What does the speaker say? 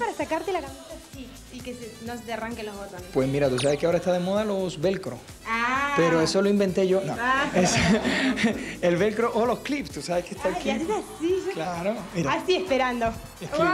para sacarte la camiseta así y que no se te arranquen los botones? Pues mira, tú sabes que ahora está de moda los velcro. Ah. Pero eso lo inventé yo. El velcro o los clips, tú sabes que está aquí. Así. Claro. Así esperando. Wow.